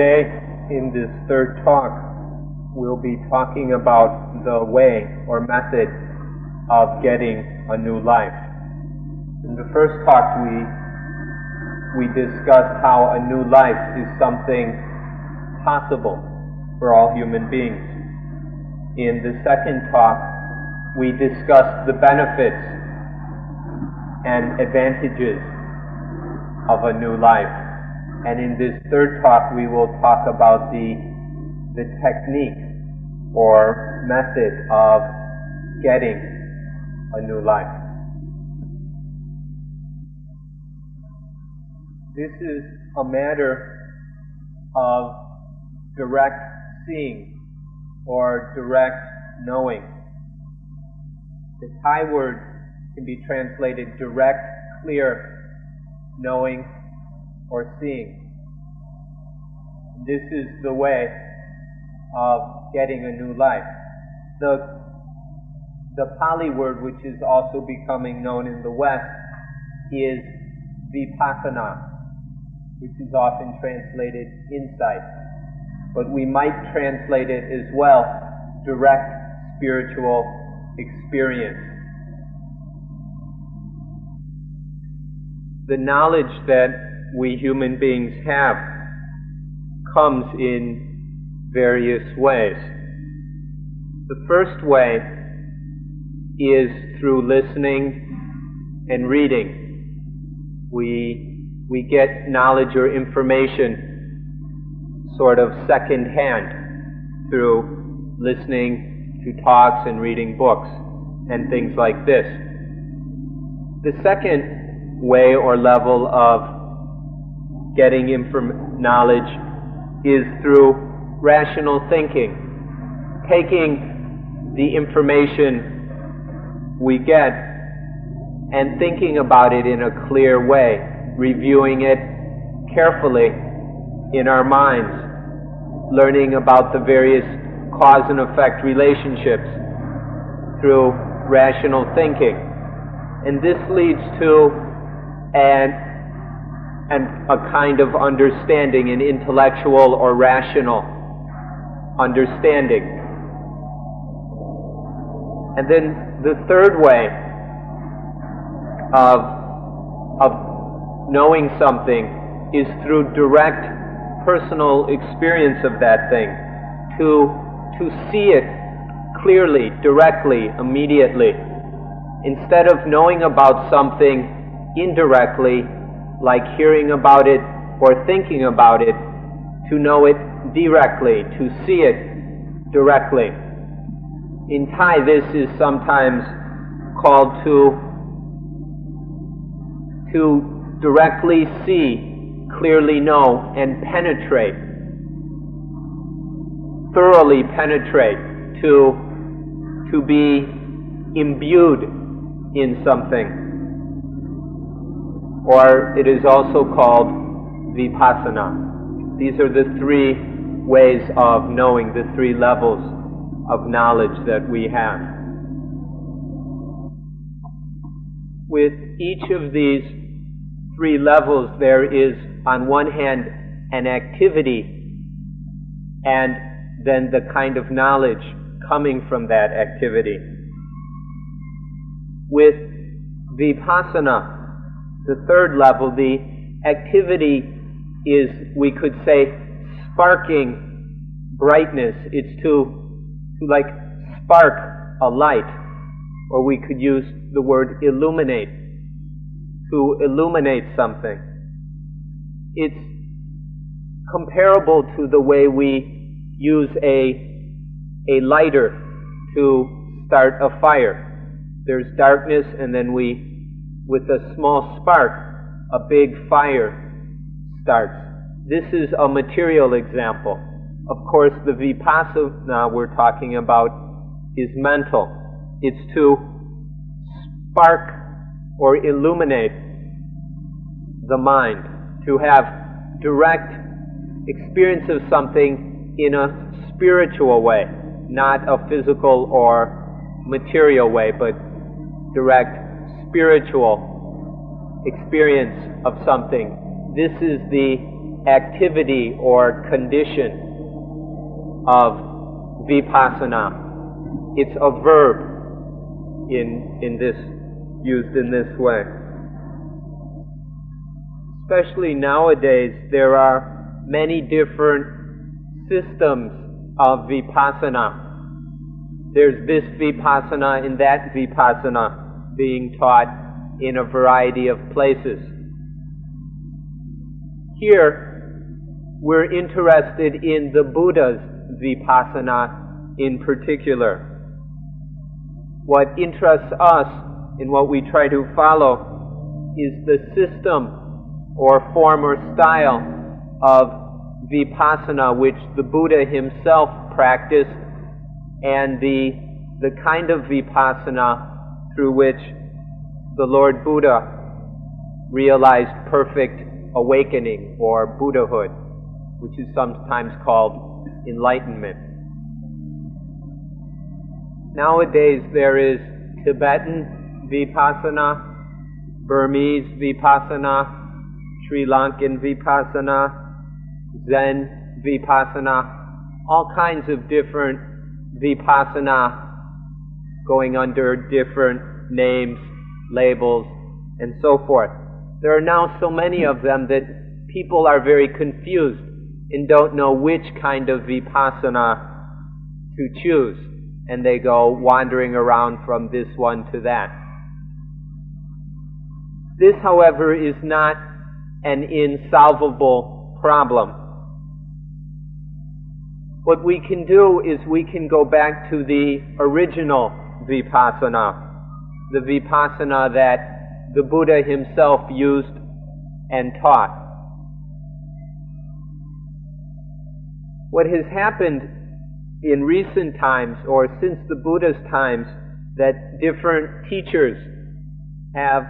Today, in this third talk, we'll be talking about the way or method of getting a new life. In the first talk, we, we discussed how a new life is something possible for all human beings. In the second talk, we discussed the benefits and advantages of a new life. And in this third talk, we will talk about the, the technique or method of getting a new life. This is a matter of direct seeing or direct knowing. The Thai word can be translated direct, clear knowing or seeing. This is the way of getting a new life. The, the Pali word, which is also becoming known in the West, is vipassana, which is often translated insight. But we might translate it as well direct spiritual experience. The knowledge that we human beings have comes in various ways. The first way is through listening and reading. We, we get knowledge or information sort of second hand through listening to talks and reading books and things like this. The second way or level of getting inform- knowledge is through rational thinking, taking the information we get and thinking about it in a clear way, reviewing it carefully in our minds, learning about the various cause and effect relationships through rational thinking. And this leads to an and a kind of understanding, an intellectual or rational understanding. And then the third way of, of knowing something is through direct personal experience of that thing, to, to see it clearly, directly, immediately. Instead of knowing about something indirectly, like hearing about it or thinking about it, to know it directly, to see it directly. In Thai, this is sometimes called to, to directly see, clearly know, and penetrate, thoroughly penetrate, to, to be imbued in something or it is also called vipassana. These are the three ways of knowing, the three levels of knowledge that we have. With each of these three levels, there is, on one hand, an activity and then the kind of knowledge coming from that activity. With vipassana, the third level, the activity is, we could say, sparking brightness. It's to, to like spark a light, or we could use the word illuminate, to illuminate something. It's comparable to the way we use a, a lighter to start a fire. There's darkness and then we with a small spark, a big fire starts. This is a material example. Of course, the vipassana we're talking about is mental. It's to spark or illuminate the mind, to have direct experience of something in a spiritual way, not a physical or material way, but direct spiritual experience of something. This is the activity or condition of vipassana. It's a verb in, in this, used in this way. Especially nowadays, there are many different systems of vipassana. There's this vipassana and that vipassana being taught in a variety of places. Here, we're interested in the Buddha's vipassana in particular. What interests us in what we try to follow is the system or form or style of vipassana which the Buddha himself practiced and the, the kind of vipassana through which the Lord Buddha realized perfect awakening or Buddhahood, which is sometimes called enlightenment. Nowadays there is Tibetan Vipassana, Burmese Vipassana, Sri Lankan Vipassana, Zen Vipassana, all kinds of different Vipassana going under different names, labels, and so forth. There are now so many of them that people are very confused and don't know which kind of Vipassana to choose. And they go wandering around from this one to that. This, however, is not an insolvable problem. What we can do is we can go back to the original vipassana, the vipassana that the Buddha himself used and taught. What has happened in recent times or since the Buddha's times that different teachers have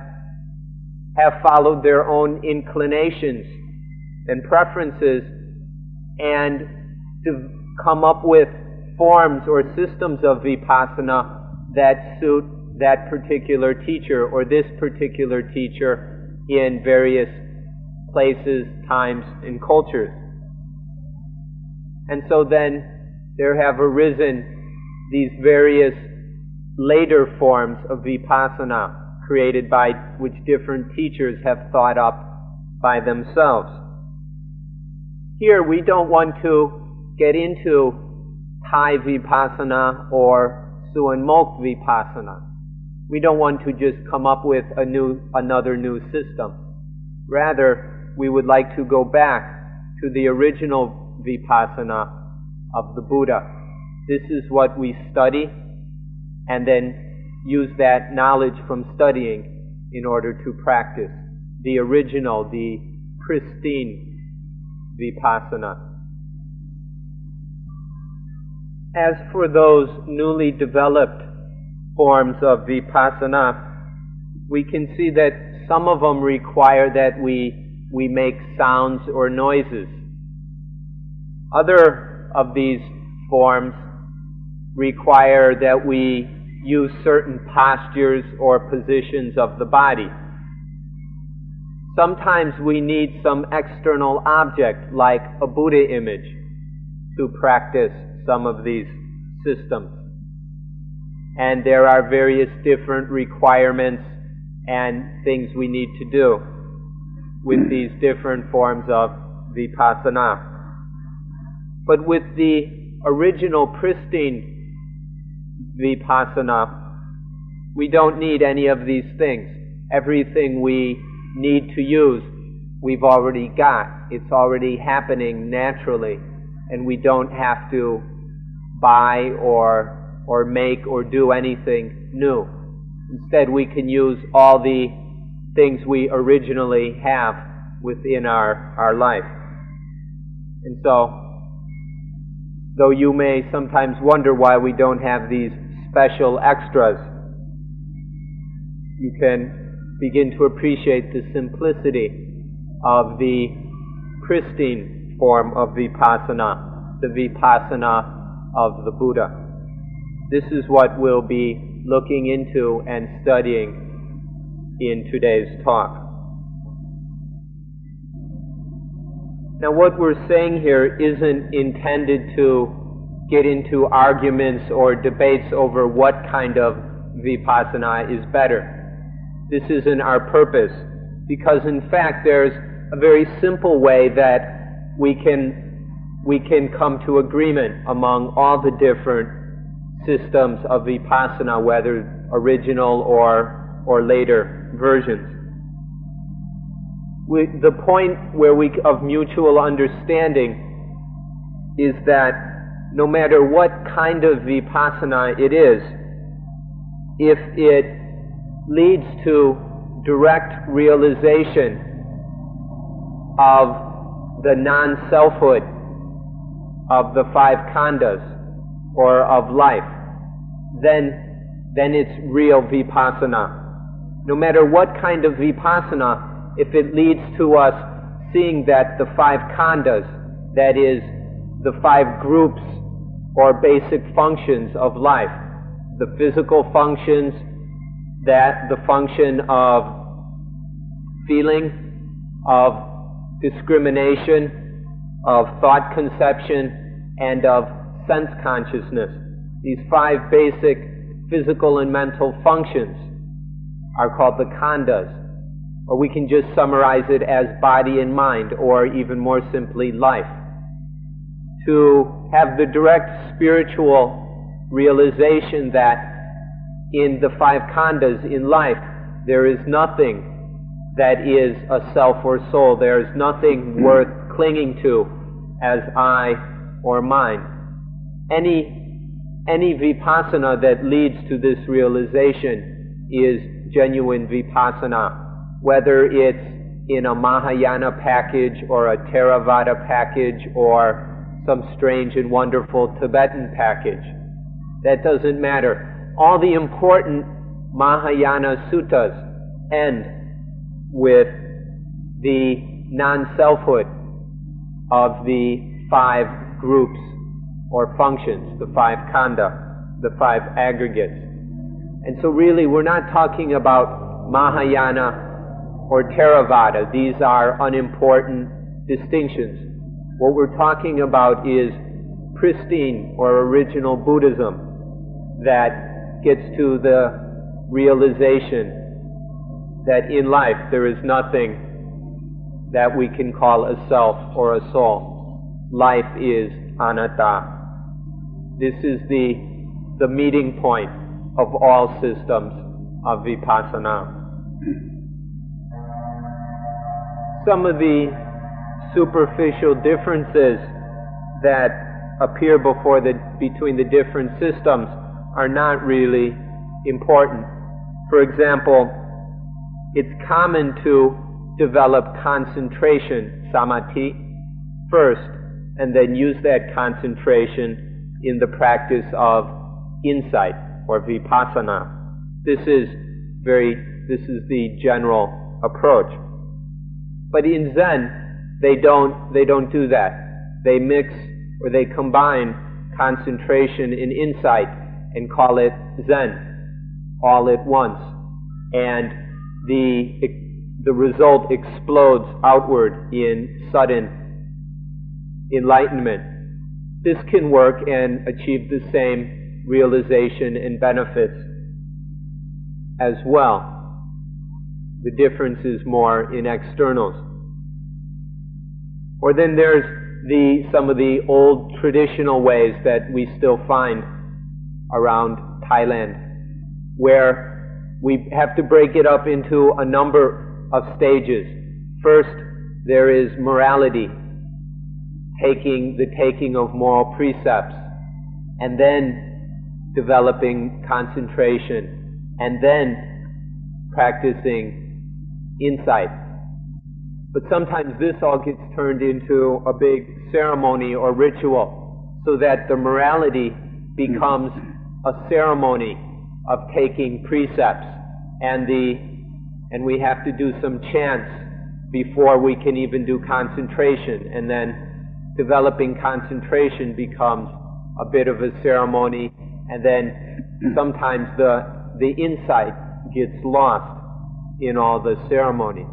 have followed their own inclinations and preferences and to come up with forms or systems of vipassana that suit that particular teacher or this particular teacher in various places, times, and cultures. And so then there have arisen these various later forms of vipassana created by which different teachers have thought up by themselves. Here we don't want to get into Thai Vipassana or Suan Mokkh Vipassana. We don't want to just come up with a new, another new system. Rather, we would like to go back to the original Vipassana of the Buddha. This is what we study and then use that knowledge from studying in order to practice the original, the pristine Vipassana. As for those newly developed forms of vipassana, we can see that some of them require that we, we make sounds or noises. Other of these forms require that we use certain postures or positions of the body. Sometimes we need some external object like a Buddha image to practice some of these systems. And there are various different requirements and things we need to do with these different forms of vipassana. But with the original pristine vipassana, we don't need any of these things. Everything we need to use, we've already got. It's already happening naturally, and we don't have to buy or, or make or do anything new. Instead, we can use all the things we originally have within our, our life. And so, though you may sometimes wonder why we don't have these special extras, you can begin to appreciate the simplicity of the pristine form of vipassana, the vipassana of the Buddha. This is what we'll be looking into and studying in today's talk. Now, what we're saying here isn't intended to get into arguments or debates over what kind of vipassana is better. This isn't our purpose, because in fact, there's a very simple way that we can we can come to agreement among all the different systems of vipassana, whether original or or later versions. We, the point where we of mutual understanding is that no matter what kind of vipassana it is, if it leads to direct realization of the non-selfhood of the five khandhas or of life, then, then it's real vipassana. No matter what kind of vipassana, if it leads to us seeing that the five khandhas, that is, the five groups or basic functions of life, the physical functions, that the function of feeling, of discrimination, of thought conception, and of sense consciousness. These five basic physical and mental functions are called the khandhas or we can just summarize it as body and mind, or even more simply, life. To have the direct spiritual realization that in the five khandhas in life, there is nothing that is a self or soul. There is nothing worth clinging to as I or mine. Any, any vipassana that leads to this realization is genuine vipassana whether it's in a Mahayana package or a Theravada package or some strange and wonderful Tibetan package. That doesn't matter. All the important Mahayana suttas end with the non-selfhood of the five groups or functions, the five khandha, the five aggregates. And so really we're not talking about Mahayana or Theravada. These are unimportant distinctions. What we're talking about is pristine or original Buddhism that gets to the realization that in life there is nothing that we can call a self or a soul. Life is anatta. This is the, the meeting point of all systems of vipassana some of the superficial differences that appear before the, between the different systems are not really important. For example, it's common to develop concentration, samadhi, first, and then use that concentration in the practice of insight or vipassana. This is very, this is the general approach. But in Zen, they don't, they don't do that. They mix or they combine concentration and insight and call it Zen all at once. And the, the result explodes outward in sudden enlightenment. This can work and achieve the same realization and benefits as well. The difference is more in externals. Or then there's the, some of the old traditional ways that we still find around Thailand, where we have to break it up into a number of stages. First, there is morality, taking the taking of moral precepts, and then developing concentration, and then practicing insight. But sometimes this all gets turned into a big ceremony or ritual so that the morality becomes a ceremony of taking precepts and the and we have to do some chants before we can even do concentration and then developing concentration becomes a bit of a ceremony and then sometimes the the insight gets lost in all the ceremony.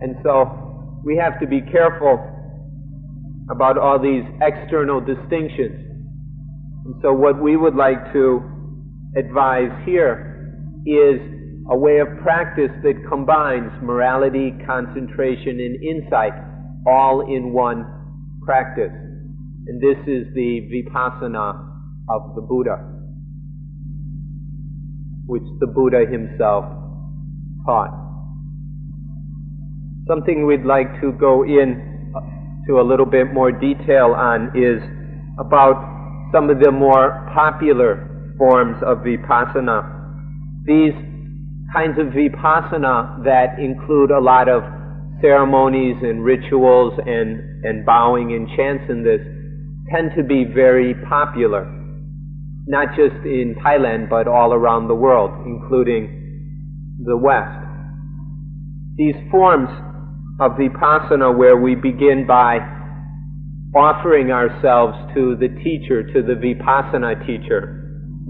And so we have to be careful about all these external distinctions. And so what we would like to advise here is a way of practice that combines morality, concentration, and insight all in one practice. And this is the vipassana of the Buddha, which the Buddha himself taught. Something we'd like to go in uh, to a little bit more detail on is about some of the more popular forms of vipassana. These kinds of vipassana that include a lot of ceremonies and rituals and, and bowing and chants in this tend to be very popular, not just in Thailand, but all around the world, including the West. These forms of vipassana where we begin by offering ourselves to the teacher, to the vipassana teacher,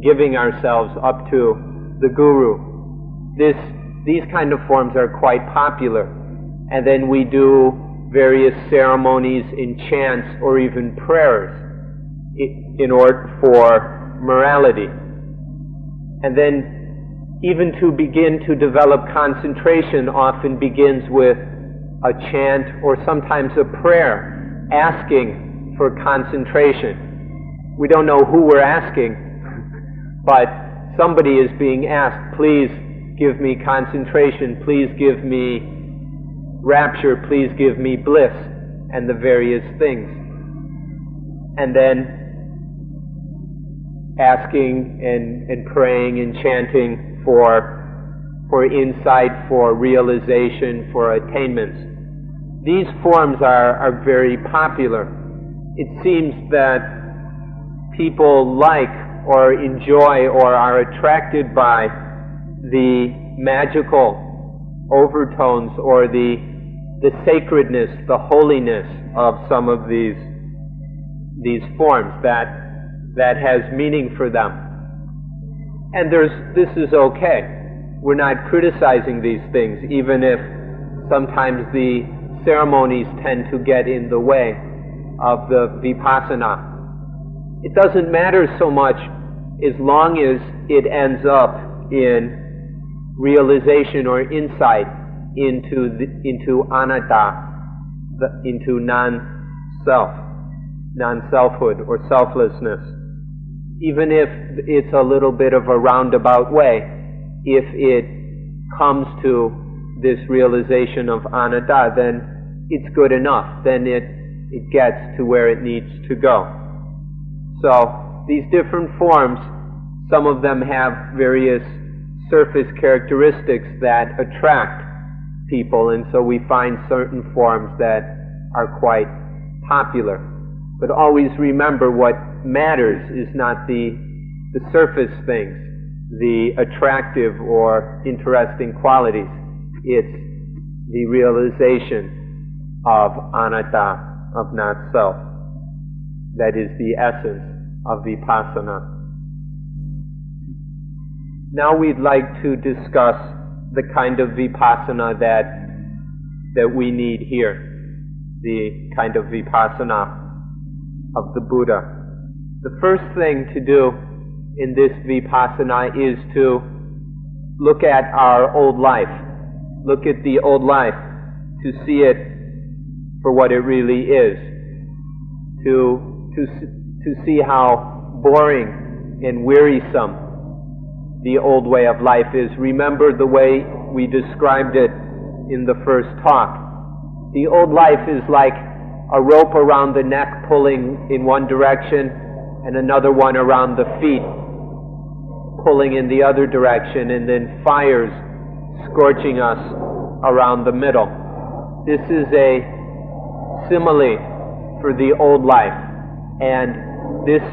giving ourselves up to the guru. This, these kind of forms are quite popular. And then we do various ceremonies in chants or even prayers in order for morality. And then even to begin to develop concentration often begins with a chant or sometimes a prayer asking for concentration. We don't know who we're asking, but somebody is being asked, please give me concentration, please give me rapture, please give me bliss, and the various things. And then asking and, and praying and chanting for, for insight, for realization, for attainments. These forms are, are very popular. It seems that people like or enjoy or are attracted by the magical overtones or the, the sacredness, the holiness of some of these, these forms that, that has meaning for them. And there's, this is okay. We're not criticizing these things, even if sometimes the ceremonies tend to get in the way of the vipassana. It doesn't matter so much as long as it ends up in realization or insight into the, into anatta, the, into non-self, non-selfhood or selflessness. Even if it's a little bit of a roundabout way, if it comes to this realization of anatta, then it's good enough. Then it, it gets to where it needs to go. So, these different forms, some of them have various surface characteristics that attract people, and so we find certain forms that are quite popular. But always remember what matters is not the, the surface things, the attractive or interesting qualities. It's the realization of anatta, of not self. That is the essence of vipassana. Now we'd like to discuss the kind of vipassana that that we need here, the kind of vipassana of the Buddha. The first thing to do in this vipassana is to look at our old life, look at the old life, to see it for what it really is, to to to see how boring and wearisome the old way of life is. Remember the way we described it in the first talk. The old life is like a rope around the neck pulling in one direction and another one around the feet pulling in the other direction and then fires scorching us around the middle. This is a simile for the old life and this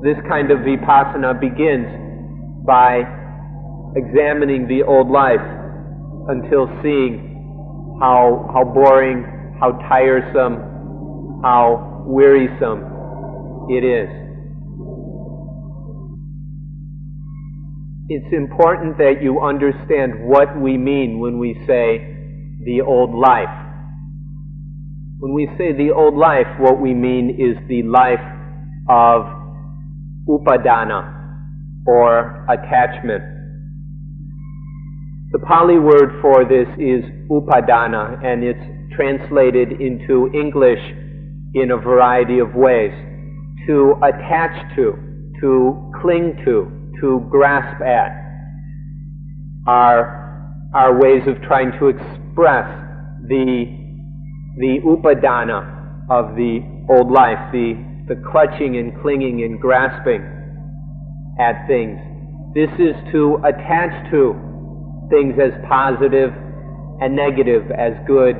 this kind of vipassana begins by examining the old life until seeing how, how boring, how tiresome, how wearisome it is. It's important that you understand what we mean when we say the old life. When we say the old life, what we mean is the life of upadana, or attachment. The Pali word for this is upadana, and it's translated into English in a variety of ways. To attach to, to cling to, to grasp at, are, are ways of trying to express the, the upadana of the old life, the, the clutching and clinging and grasping at things. This is to attach to things as positive and negative, as good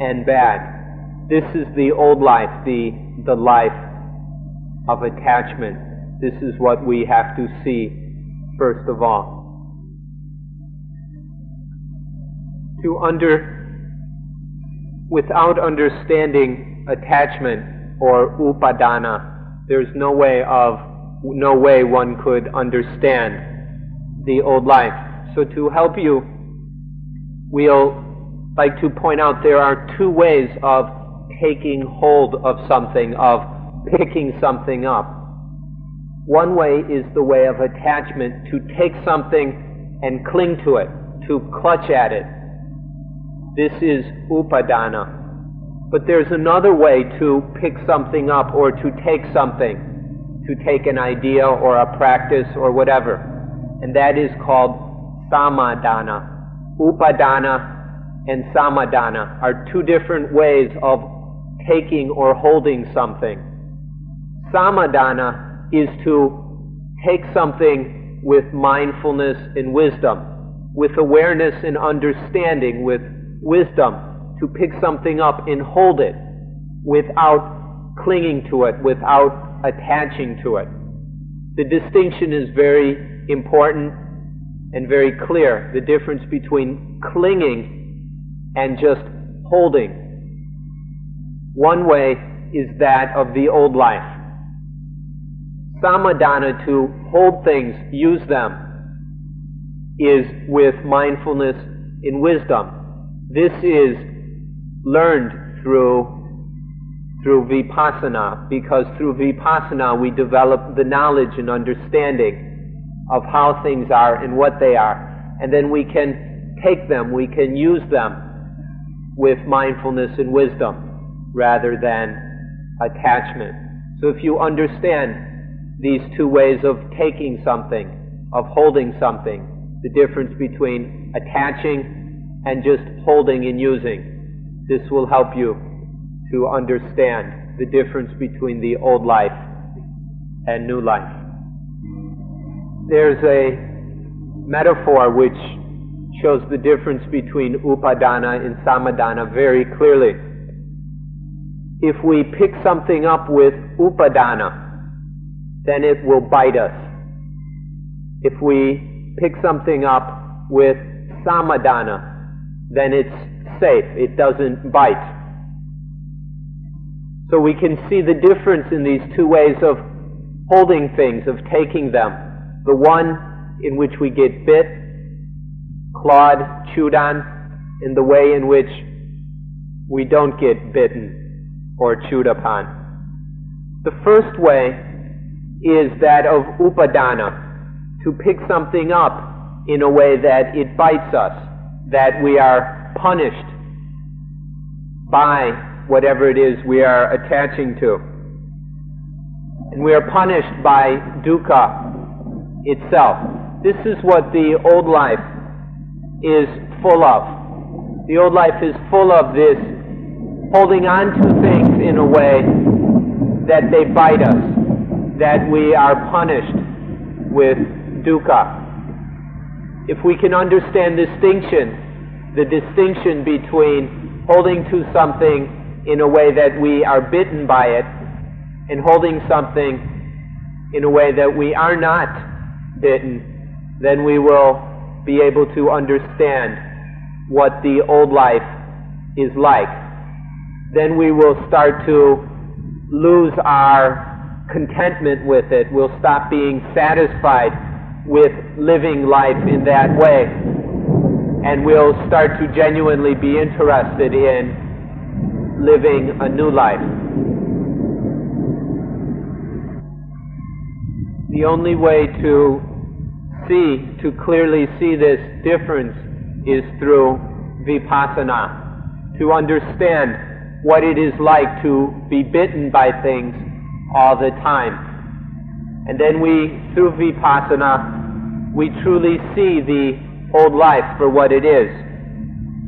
and bad. This is the old life, the, the life of attachment. This is what we have to see first of all. To under, without understanding attachment or upadana, there's no way of, no way one could understand the old life. So to help you, we'll like to point out there are two ways of taking hold of something, of picking something up. One way is the way of attachment, to take something and cling to it, to clutch at it. This is upadana. But there's another way to pick something up or to take something, to take an idea or a practice or whatever. And that is called samadana. Upadana and samadana are two different ways of taking or holding something. Samadana is to take something with mindfulness and wisdom, with awareness and understanding, with wisdom, to pick something up and hold it without clinging to it, without attaching to it. The distinction is very important and very clear. The difference between clinging and just holding. One way is that of the old life. Samadana, to hold things, use them, is with mindfulness in wisdom. This is learned through through vipassana because through vipassana we develop the knowledge and understanding of how things are and what they are and then we can take them we can use them with mindfulness and wisdom rather than attachment. So if you understand these two ways of taking something, of holding something, the difference between attaching and just holding and using, this will help you to understand the difference between the old life and new life. There's a metaphor which shows the difference between upadana and samadana very clearly. If we pick something up with upadana, then it will bite us. If we pick something up with samadana, then it's safe. It doesn't bite. So we can see the difference in these two ways of holding things, of taking them. The one in which we get bit clawed, chewed on, and the way in which we don't get bitten or chewed upon. The first way is that of upadana, to pick something up in a way that it bites us, that we are punished by whatever it is we are attaching to. And we are punished by dukkha itself. This is what the old life is full of. The old life is full of this holding on to things in a way that they bite us, that we are punished with dukkha. If we can understand distinction, the distinction between holding to something in a way that we are bitten by it and holding something in a way that we are not bitten, then we will be able to understand what the old life is like. Then we will start to lose our contentment with it. We'll stop being satisfied with living life in that way. And we'll start to genuinely be interested in living a new life. The only way to see, to clearly see this difference is through vipassana, to understand what it is like to be bitten by things all the time. And then we, through vipassana, we truly see the old life for what it is.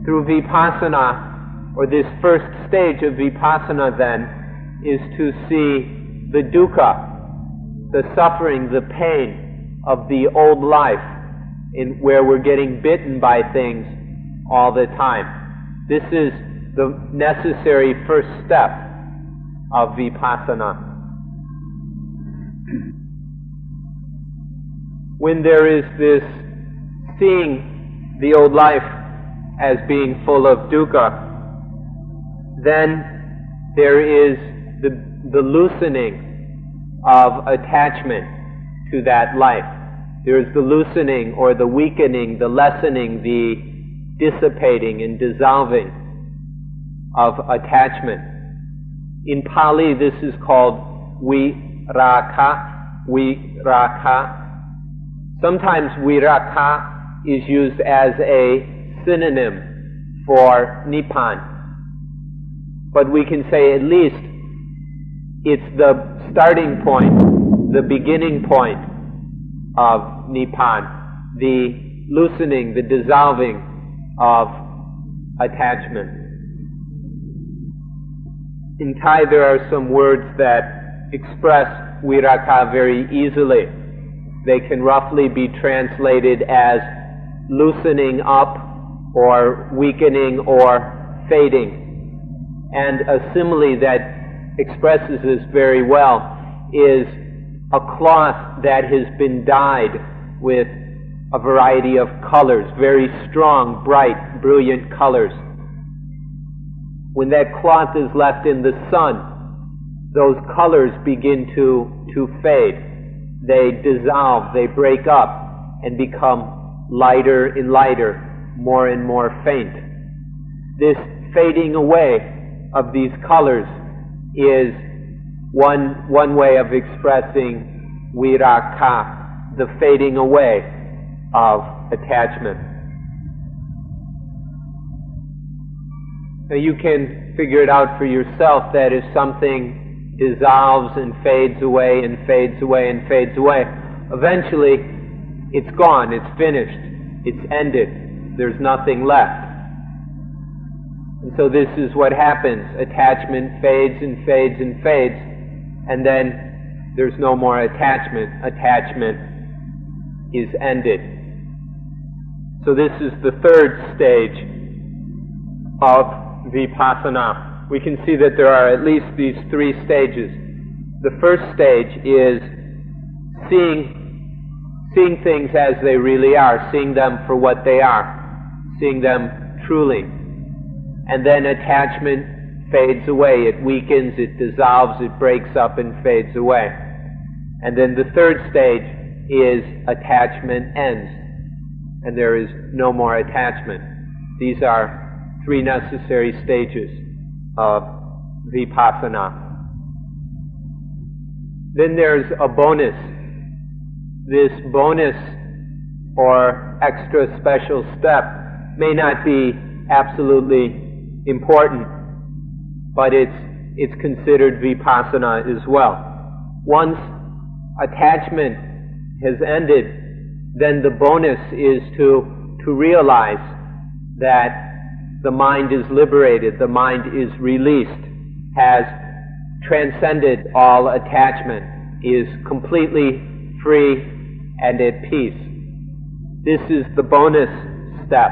Through vipassana, or this first stage of vipassana then, is to see the dukkha, the suffering, the pain of the old life in where we're getting bitten by things all the time. This is the necessary first step of vipassana. When there is this seeing the old life as being full of dukkha, then there is the, the loosening of attachment to that life. There is the loosening or the weakening, the lessening, the dissipating and dissolving of attachment. In Pali, this is called viraga, viraga. Sometimes viraga is used as a synonym for nibbana. But we can say at least it's the starting point, the beginning point of Nibbana, the loosening, the dissolving of attachment. In Thai, there are some words that express viraga very easily. They can roughly be translated as loosening up or weakening or fading. And a simile that expresses this very well is a cloth that has been dyed with a variety of colors, very strong, bright, brilliant colors. When that cloth is left in the sun, those colors begin to, to fade. They dissolve, they break up, and become lighter and lighter, more and more faint. This fading away of these colors is one, one way of expressing viraga, the fading away of attachment. Now you can figure it out for yourself that if something dissolves and fades away and fades away and fades away, eventually it's gone, it's finished, it's ended, there's nothing left. And so this is what happens. Attachment fades and fades and fades, and then there's no more attachment. Attachment is ended. So this is the third stage of vipassana. We can see that there are at least these three stages. The first stage is seeing, seeing things as they really are, seeing them for what they are, seeing them truly and then attachment fades away. It weakens, it dissolves, it breaks up and fades away. And then the third stage is attachment ends, and there is no more attachment. These are three necessary stages of vipassana. Then there's a bonus. This bonus or extra special step may not be absolutely important, but it's, it's considered vipassana as well. Once attachment has ended, then the bonus is to, to realize that the mind is liberated, the mind is released, has transcended all attachment, is completely free and at peace. This is the bonus step.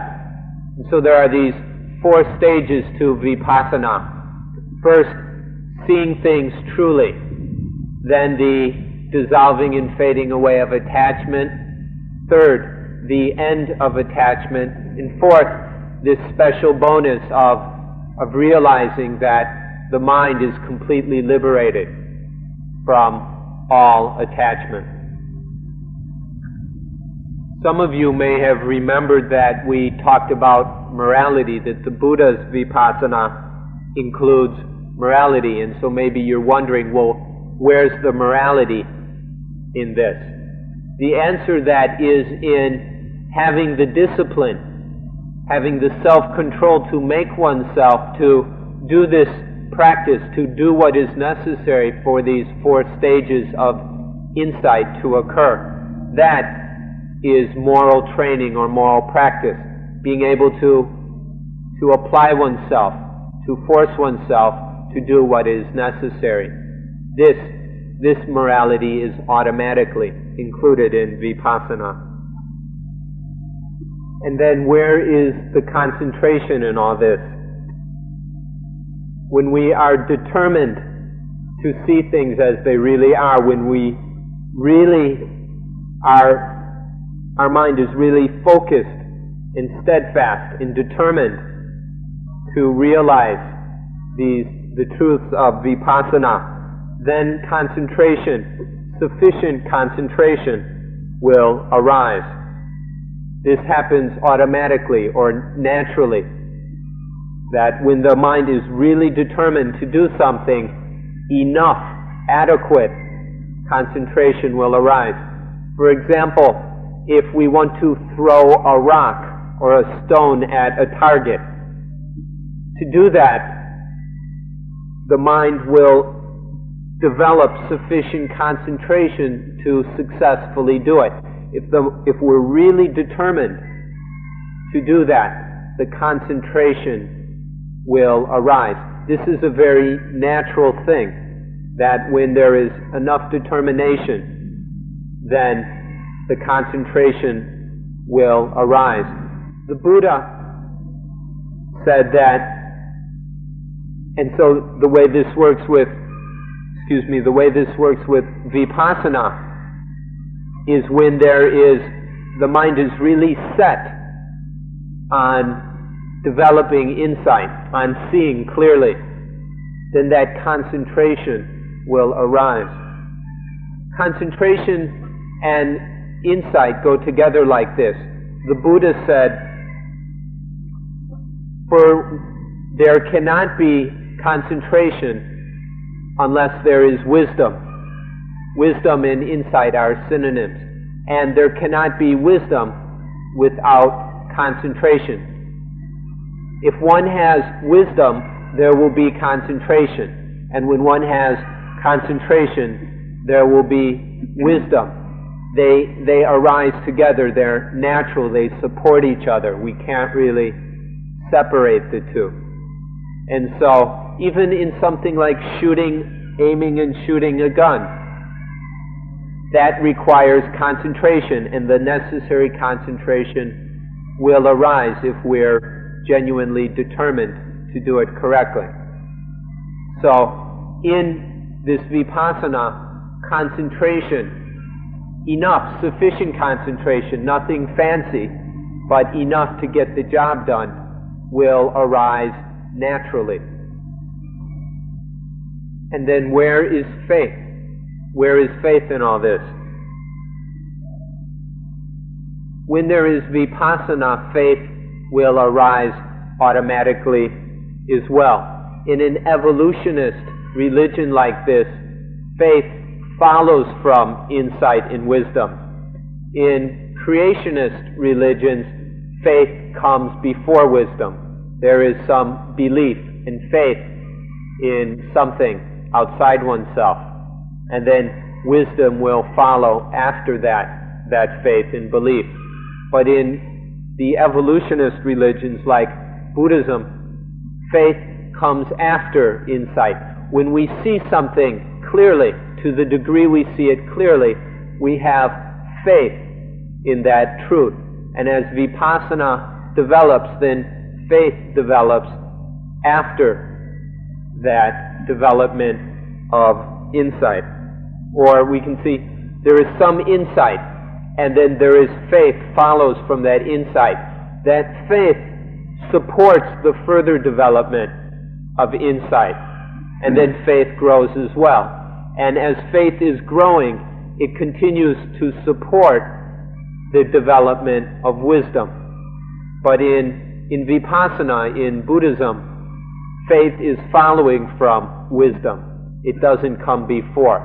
And so there are these four stages to vipassana. First, seeing things truly. Then the dissolving and fading away of attachment. Third, the end of attachment. And fourth, this special bonus of, of realizing that the mind is completely liberated from all attachment. Some of you may have remembered that we talked about morality, that the Buddha's vipassana includes morality. And so maybe you're wondering, well, where's the morality in this? The answer that is in having the discipline, having the self-control to make oneself to do this practice, to do what is necessary for these four stages of insight to occur. That is moral training or moral practice. Being able to, to apply oneself, to force oneself to do what is necessary. This, this morality is automatically included in vipassana. And then where is the concentration in all this? When we are determined to see things as they really are, when we really are our mind is really focused and steadfast and determined to realize these the truths of vipassana, then concentration, sufficient concentration will arise. This happens automatically or naturally. That when the mind is really determined to do something, enough, adequate concentration will arise. For example, if we want to throw a rock or a stone at a target. To do that, the mind will develop sufficient concentration to successfully do it. If, the, if we're really determined to do that, the concentration will arise. This is a very natural thing that when there is enough determination, then the concentration will arise. The Buddha said that, and so the way this works with, excuse me, the way this works with vipassana is when there is, the mind is really set on developing insight, on seeing clearly, then that concentration will arise. Concentration and insight go together like this. The Buddha said, For there cannot be concentration unless there is wisdom. Wisdom and insight are synonyms. And there cannot be wisdom without concentration. If one has wisdom, there will be concentration. And when one has concentration, there will be wisdom they, they arise together. They're natural. They support each other. We can't really separate the two. And so, even in something like shooting, aiming and shooting a gun, that requires concentration, and the necessary concentration will arise if we're genuinely determined to do it correctly. So, in this vipassana, concentration enough, sufficient concentration, nothing fancy, but enough to get the job done, will arise naturally. And then where is faith? Where is faith in all this? When there is vipassana, faith will arise automatically as well. In an evolutionist religion like this, faith follows from insight and wisdom. In creationist religions, faith comes before wisdom. There is some belief and faith in something outside oneself. And then wisdom will follow after that, that faith and belief. But in the evolutionist religions like Buddhism, faith comes after insight. When we see something clearly, to the degree we see it clearly, we have faith in that truth. And as vipassana develops, then faith develops after that development of insight. Or we can see there is some insight, and then there is faith follows from that insight. That faith supports the further development of insight, and then faith grows as well. And as faith is growing, it continues to support the development of wisdom. But in, in Vipassana, in Buddhism, faith is following from wisdom. It doesn't come before.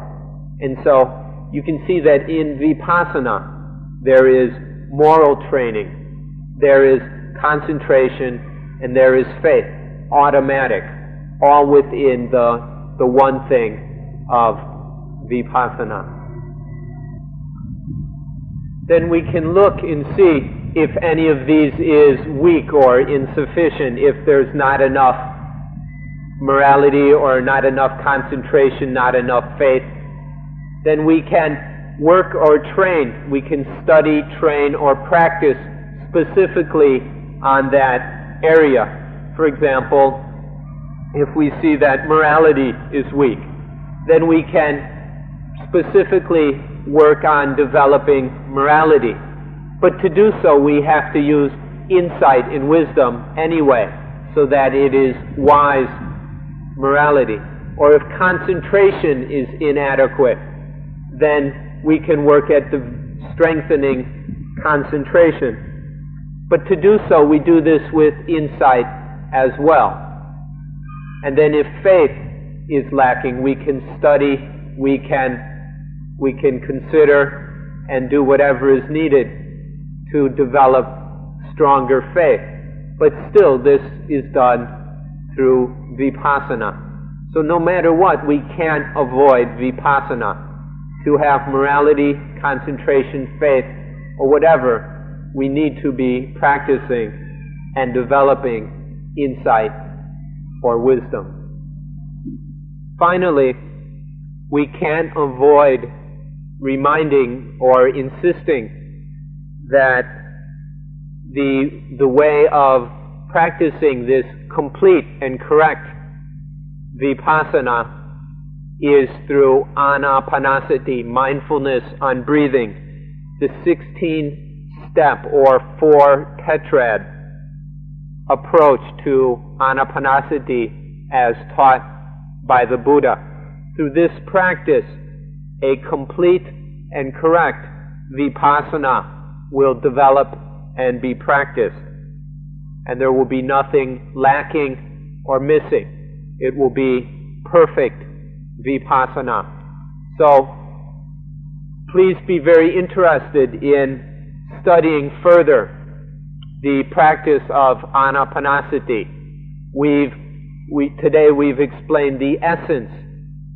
And so you can see that in vipassana there is moral training, there is concentration, and there is faith, automatic, all within the, the one thing of vipassana. Then we can look and see if any of these is weak or insufficient, if there's not enough morality or not enough concentration, not enough faith, then we can work or train, we can study, train, or practice specifically on that area. For example, if we see that morality is weak, then we can specifically work on developing morality. But to do so, we have to use insight and wisdom anyway, so that it is wise morality. Or if concentration is inadequate, then we can work at the strengthening concentration. But to do so, we do this with insight as well. And then if faith is lacking, we can study, we can we can consider and do whatever is needed to develop stronger faith. But still, this is done through vipassana. So no matter what, we can't avoid vipassana. To have morality, concentration, faith, or whatever, we need to be practicing and developing insight or wisdom. Finally, we can't avoid reminding or insisting that the, the way of practicing this complete and correct vipassana is through anapanasati, mindfulness on breathing, the 16 step or four tetrad approach to anapanasati as taught by the Buddha. Through this practice, a complete and correct vipassana will develop and be practiced. And there will be nothing lacking or missing. It will be perfect vipassana. So, please be very interested in studying further the practice of anapanasati. We've, we, today we've explained the essence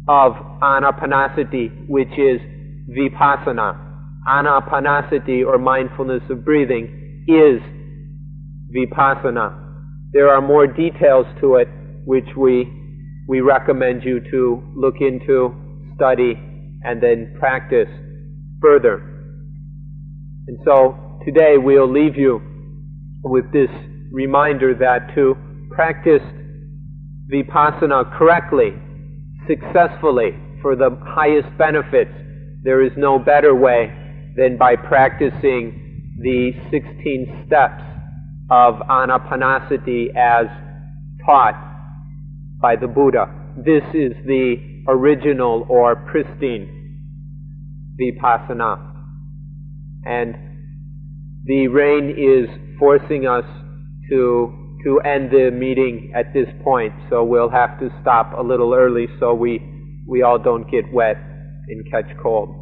of anapanasati, which is vipassana. Anapanasati, or mindfulness of breathing, is vipassana. There are more details to it which we, we recommend you to look into, study, and then practice further. And so today we'll leave you with this reminder that to practice vipassana correctly successfully for the highest benefits, there is no better way than by practicing the 16 steps of anapanasati as taught by the Buddha. This is the original or pristine vipassana. And the rain is forcing us to to end the meeting at this point, so we'll have to stop a little early so we, we all don't get wet and catch cold.